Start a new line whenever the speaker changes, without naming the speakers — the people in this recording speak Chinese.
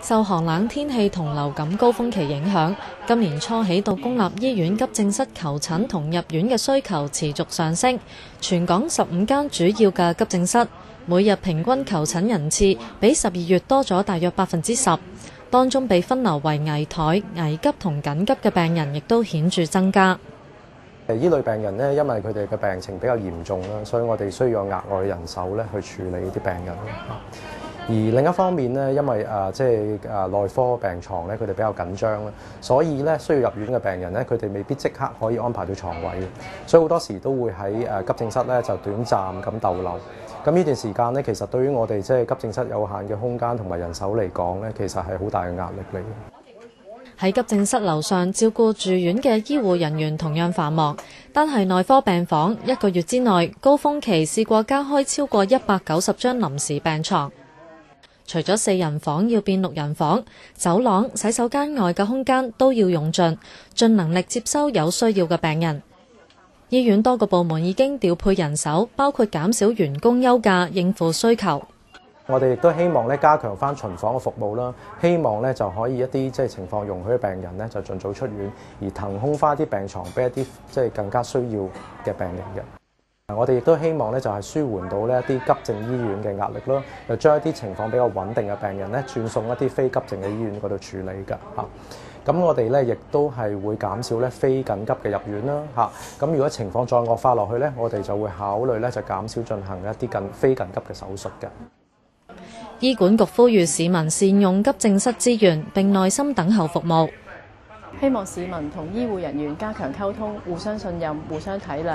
受寒冷天氣同流感高峰期影響，今年初起到公立醫院急症室求診同入院嘅需求持續上升。全港十五間主要嘅急症室，每日平均求診人次比十二月多咗大約百分之十。當中被分流為危殆、危急同緊急嘅病人，亦都顯著增加。
誒依類病人呢，因為佢哋嘅病情比較嚴重啦，所以我哋需要額外人手咧去處理啲病人。而另一方面咧，因為誒即係誒內科病床咧，佢哋比較緊張啦，所以咧需要入院嘅病人咧，佢哋未必即刻可以安排到床位，所以好多時都會喺誒急症室咧就短暫咁逗留。咁呢段時間咧，其實對於我哋即係急症室有限嘅空間同埋人手嚟講咧，其實係好大嘅壓力嚟。
喺急症室樓上照顧住院嘅醫護人員同樣繁忙，但係內科病房一個月之內高峰期試過加開超過一百九十張臨時病床。除咗四人房要变六人房，走廊、洗手间外嘅空间都要用尽，尽能力接收有需要嘅病人。医院多个部门已经调配人手，包括减少员工休假，应付需求。
我哋亦都希望咧加强翻巡房嘅服务啦，希望咧就可以一啲即系情况容许嘅病人咧就尽早出院，而腾空翻啲病床俾一啲即系更加需要嘅病人嘅。我哋亦都希望咧，就係舒緩到呢一啲急症醫院嘅壓力咯，又將一啲情況比較穩定嘅病人咧，轉送一啲非急症嘅醫院嗰度處理㗎嚇。咁我哋咧亦都係會減少咧非緊急嘅入院啦嚇。咁如果情況再惡化落去咧，我哋就會考慮咧就減少進行一啲緊非緊急嘅手術嘅。
醫管局呼籲市民善用急症室資源，並耐心等候服務。
希望市民同醫護人員加強溝通，互相信任，互相體諒。